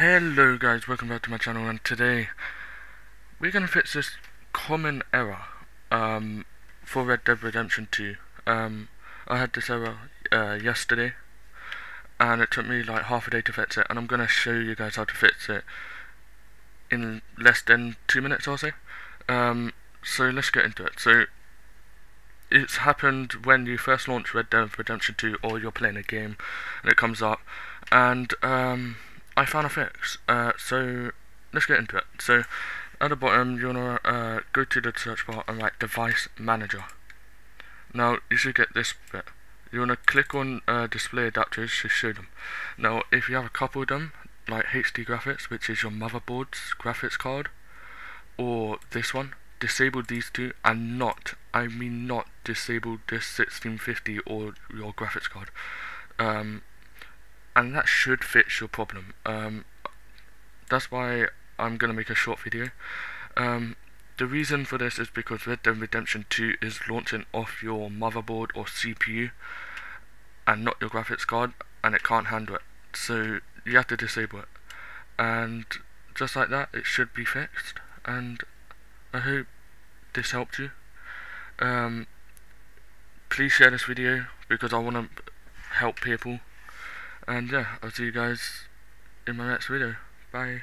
Hello guys, welcome back to my channel and today we're going to fix this common error um, for Red Dead Redemption 2. Um, I had this error uh, yesterday and it took me like half a day to fix it and I'm going to show you guys how to fix it in less than two minutes or so. Um, so let's get into it. So it's happened when you first launch Red Dead Redemption 2 or you're playing a game and it comes up and um, I found a fix. Uh, so let's get into it. So at the bottom you wanna uh, go to the search bar and write device manager. Now you should get this bit. You wanna click on uh, display adapters to show them. Now if you have a couple of them, like HD graphics, which is your motherboard's graphics card, or this one, disable these two and not, I mean not disable this 1650 or your graphics card. Um, and that should fix your problem. Um, that's why I'm gonna make a short video. Um, the reason for this is because Red Dead Redemption 2 is launching off your motherboard or CPU and not your graphics card and it can't handle it. So you have to disable it. And just like that it should be fixed and I hope this helped you. Um, please share this video because I want to help people and yeah, I'll see you guys in my next video. Bye.